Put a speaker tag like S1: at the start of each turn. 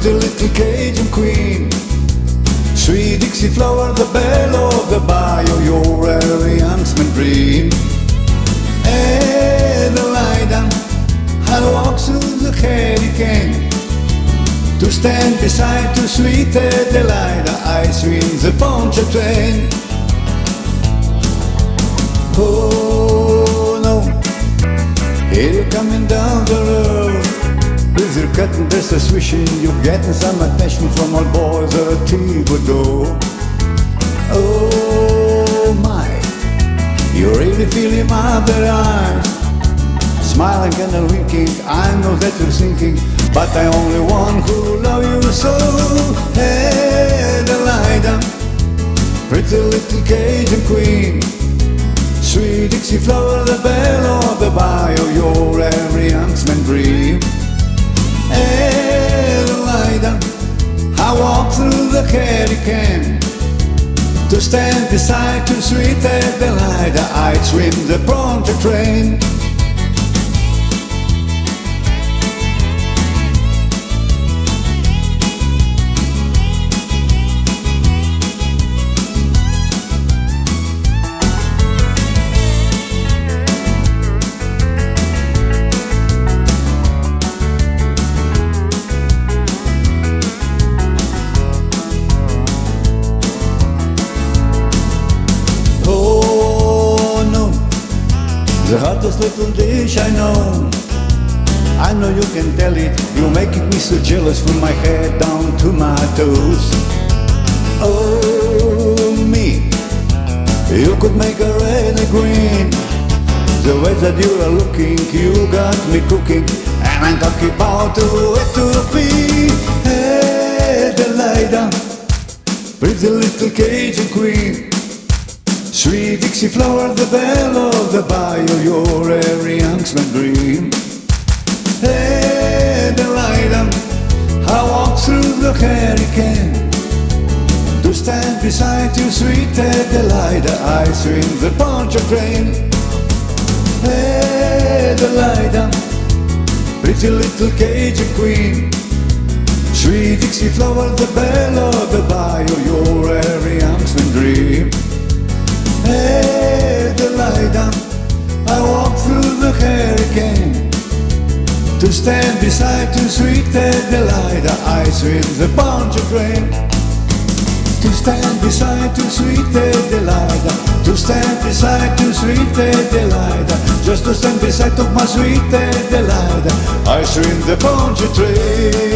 S1: pretty little Cajun queen. Sweet Dixie flower, the belle of the bayou, your early huntsman dream. Adalida, I walk through the hurricane to stand beside to sweet Adalida, I swing the Pontchartrain. Oh no, here you're coming down the road. Cutting dress a swishing, you're getting some attention from all boys at Thibodaux. Oh my, you're really feeling my bare eyes. Smiling and winking, I know that you're thinking, but I only one who love you so. Adalida, pretty little Cajun queen. Sweet Dixie flower, the to stand beside you, sweet Adelaide. I'd swim the Pontchartrain. The hottest little dish I know. I know you can tell it, you're making me so jealous from my head down to my toes. Oh me, you could make a red and green. The way that you are looking, you got me cooking, and I'm talking about the way to be. Adalida, pretty little Cajun queen. Sweet Dixie flower, the belle of the bayou, your every huntsman dream. Adalida, I walk through the hurricane to stand beside you, sweet Adalida. I swing the poncho train. Adalida, pretty little Cajun queen. Sweet Dixie flower, the belle of the bayou, your every huntsman the to stand beside you, sweet. I swim the Pontchartrain. To stand beside you, sweet Adalida. To stand beside you, sweet Adalida. Just to stand beside of my sweet Adalida. I swim the Pontchartrain.